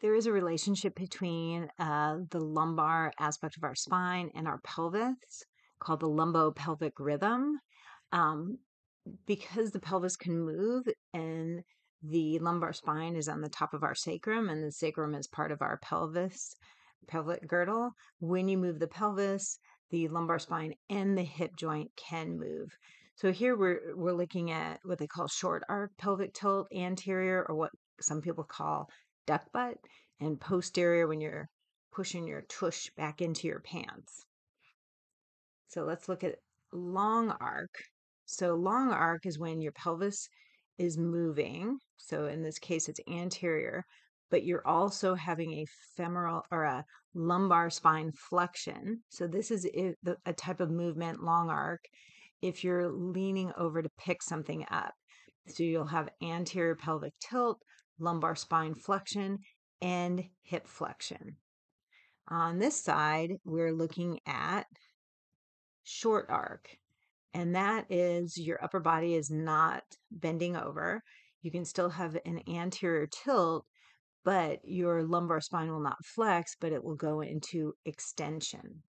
there is a relationship between uh, the lumbar aspect of our spine and our pelvis called the lumbopelvic rhythm. Um, because the pelvis can move and the lumbar spine is on the top of our sacrum and the sacrum is part of our pelvis pelvic girdle when you move the pelvis the lumbar spine and the hip joint can move so here we're we're looking at what they call short arc pelvic tilt anterior or what some people call duck butt and posterior when you're pushing your tush back into your pants so let's look at long arc so long arc is when your pelvis is moving. So in this case, it's anterior, but you're also having a femoral or a lumbar spine flexion. So this is a type of movement, long arc, if you're leaning over to pick something up. So you'll have anterior pelvic tilt, lumbar spine flexion, and hip flexion. On this side, we're looking at short arc and that is your upper body is not bending over. You can still have an anterior tilt, but your lumbar spine will not flex, but it will go into extension.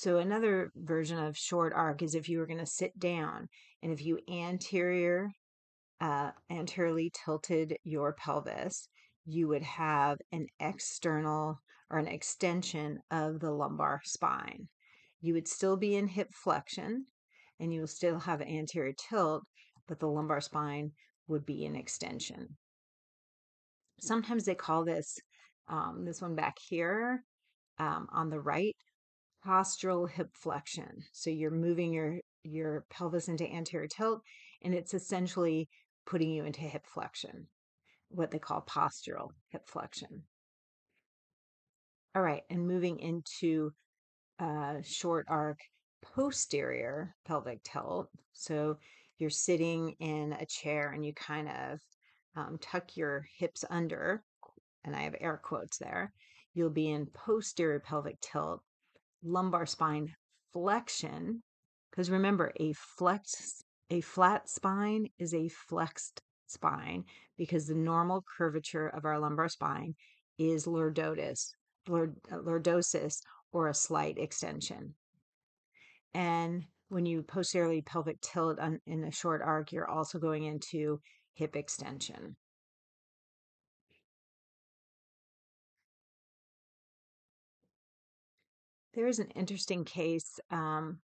So another version of short arc is if you were going to sit down and if you anterior uh, anteriorly tilted your pelvis, you would have an external or an extension of the lumbar spine. You would still be in hip flexion and you will still have anterior tilt, but the lumbar spine would be an extension. Sometimes they call this, um, this one back here um, on the right, postural hip flexion. So you're moving your, your pelvis into anterior tilt, and it's essentially putting you into hip flexion, what they call postural hip flexion. All right, and moving into uh, short arc posterior pelvic tilt. So you're sitting in a chair and you kind of um, tuck your hips under, and I have air quotes there. You'll be in posterior pelvic tilt, lumbar spine flexion. Because remember, a flex, a flat spine is a flexed spine because the normal curvature of our lumbar spine is lordosis, uh, lordosis or a slight extension. And when you posteriorly pelvic tilt on, in a short arc, you're also going into hip extension. There is an interesting case um,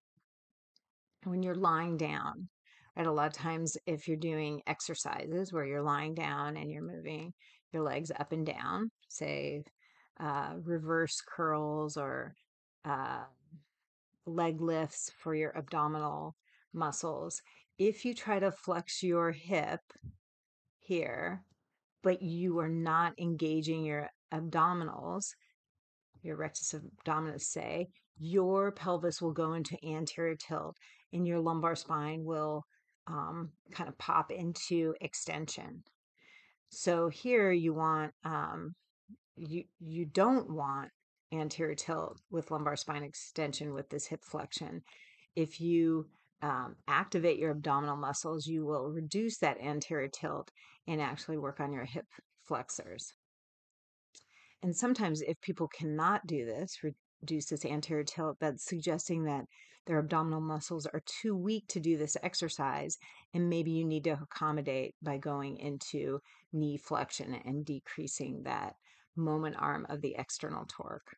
when you're lying down. Right, a lot of times, if you're doing exercises where you're lying down and you're moving your legs up and down, say uh, reverse curls or uh, leg lifts for your abdominal muscles. If you try to flex your hip here, but you are not engaging your abdominals, your rectus abdominis, say, your pelvis will go into anterior tilt and your lumbar spine will um, kind of pop into extension. So here you want um, you you don't want anterior tilt with lumbar spine extension with this hip flexion. If you um, activate your abdominal muscles, you will reduce that anterior tilt and actually work on your hip flexors. And sometimes, if people cannot do this, reduce this anterior tilt, that's suggesting that their abdominal muscles are too weak to do this exercise. And maybe you need to accommodate by going into knee flexion and decreasing that moment arm of the external torque.